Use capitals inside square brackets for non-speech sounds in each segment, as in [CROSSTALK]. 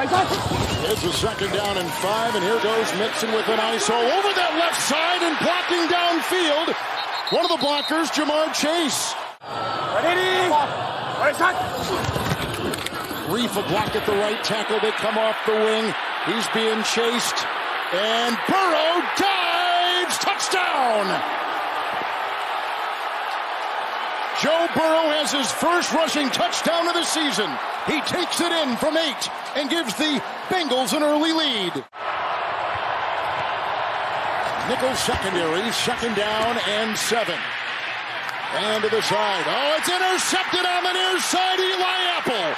It's a second down and five, and here goes Mixon with an ISO over that left side and blocking downfield. One of the blockers, Ja'Marr Chase. Reiff a block at the right tackle. They come off the wing. He's being chased. And Burrow dives. Touchdown. Joe Burrow has his first rushing touchdown of the season. He takes it in from eight and gives the Bengals an early lead. Nickel secondary, second down and seven. And to the side. Oh, it's intercepted on the near side. Eli Apple.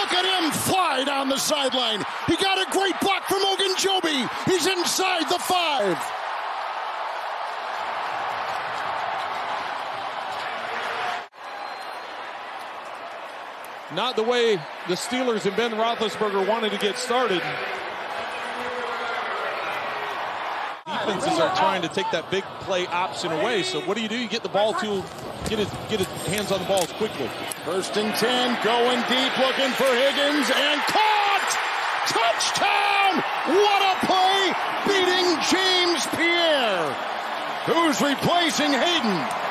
Look at him fly down the sideline. He got a great block from Ogunjobi. He's inside the five. Not the way the Steelers and Ben Roethlisberger wanted to get started. Defenses are trying to take that big play option away. So what do you do? You get the ball to get his get his hands on the balls quickly. First and ten, going deep, looking for Higgins, and caught! Touchdown! What a play! Beating James Pierre, who's replacing Haden.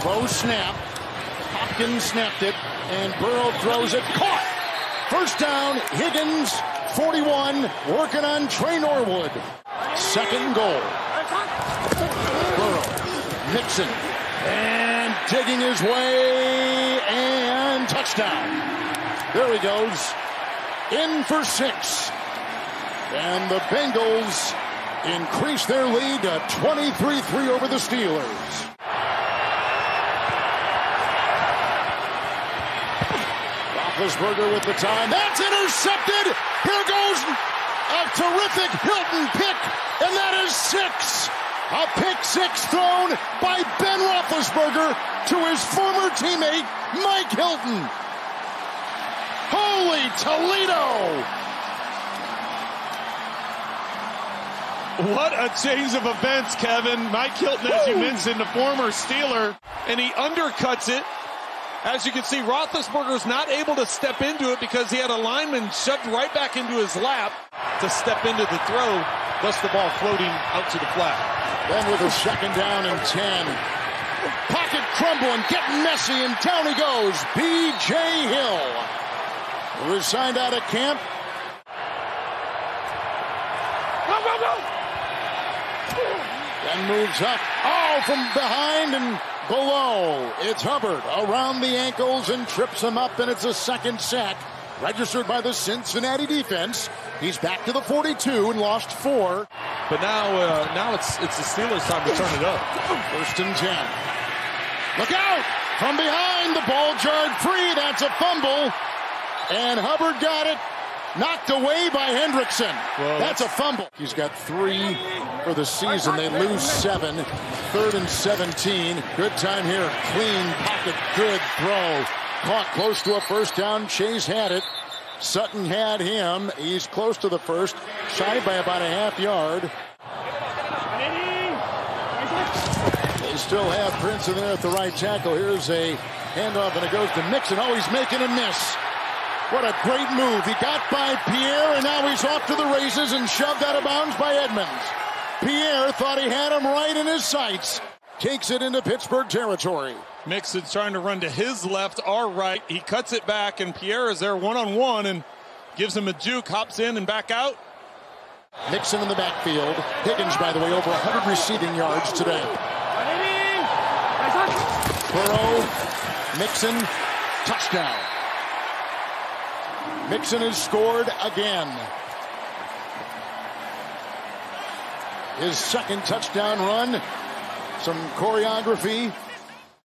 Throw snap. Hopkins snapped it, and Burrow throws it. Caught! First down, Higgins, 41, working on Tre Norwood. Second goal. Burrow, Mixon, and digging his way, and touchdown. There he goes. In for six. And the Bengals increase their lead to 23-3 over the Steelers. Roethlisberger with the time. That's intercepted. Here goes a terrific Hilton pick, and that is six. A pick six thrown by Ben Roethlisberger to his former teammate, Mike Hilton. Holy Toledo! What a change of events, Kevin. Mike Hilton, as you mentioned, the former Steeler, and he undercuts it. As you can see, Roethlisberger's not able to step into it because he had a lineman shoved right back into his lap to step into the throw, thus the ball floating out to the flat. Then with a second down and 10. Pocket crumbling, getting messy, and down he goes. B.J. Hill, who is signed out of camp. Then moves up. Oh, from behind and below. It's Hubbard around the ankles and trips him up, and it's a second sack. Registered by the Cincinnati defense. He's back to the 42 and lost four. But now, uh, now it's it's the Steelers' time to turn it up. [LAUGHS] First and 10. Look out! From behind, the ball jarred free. That's a fumble. And Hubbard got it. Knocked away by Hendrickson. Well, that's, a fumble. He's got three for the season. They lose seven. Third and 17. Good time here. Clean pocket. Good throw. Caught close to a first down. Chase had it. Sutton had him. He's close to the first. Shy by about a half yard. They still have Prince in there at the right tackle. Here's a handoff, and it goes to Mixon. Oh, he's making a miss. What a great move. He got by Pierre, and now he's off to the races and shoved out of bounds by Edmunds. Pierre thought he had him right in his sights. Takes it into Pittsburgh territory. Mixon's trying to run to his left, our right. He cuts it back, and Pierre is there one on one and gives him a juke, hops in and back out. Mixon in the backfield. Higgins, by the way, over 100 receiving yards today. Burrow, Mixon, touchdown. Mixon has scored again. His second touchdown run. Some choreography